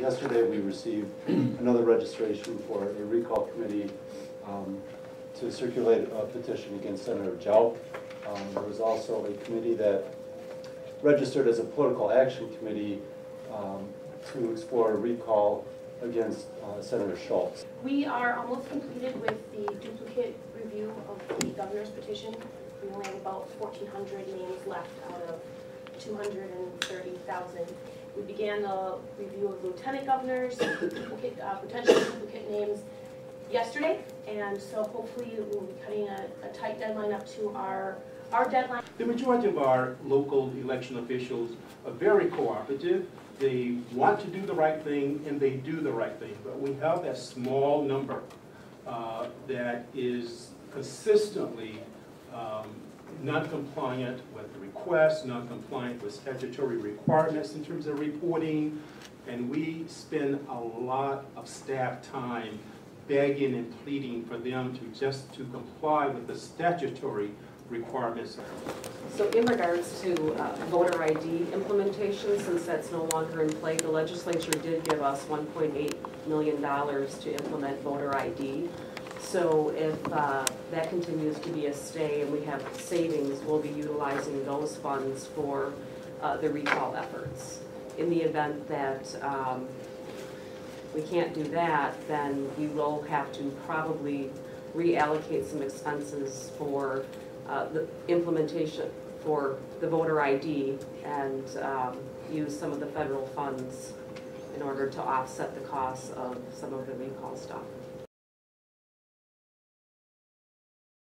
Yesterday we received another registration for a recall committee um, to circulate a petition against Senator Jauch. Um, there was also a committee that registered as a political action committee um, to explore a recall against uh, Senator Schultz. We are almost completed with the duplicate review of the governor's petition. We only have about 1,400 names left out of 230,000. We began the review of lieutenant governors, uh, potential duplicate names yesterday, and so hopefully we'll be cutting a, a tight deadline up to our, our deadline. The majority of our local election officials are very cooperative. They want to do the right thing, and they do the right thing. But we have that small number uh, that is consistently um, non-compliant with the requests, non-compliant with statutory requirements in terms of reporting. And we spend a lot of staff time begging and pleading for them to just to comply with the statutory requirements. So in regards to uh, voter ID implementation, since that's no longer in play, the legislature did give us $1.8 million to implement voter ID. So if uh, that continues to be a stay and we have savings, we'll be utilizing those funds for uh, the recall efforts. In the event that um, we can't do that, then we will have to probably reallocate some expenses for uh, the implementation for the voter ID and um, use some of the federal funds in order to offset the costs of some of the recall stuff.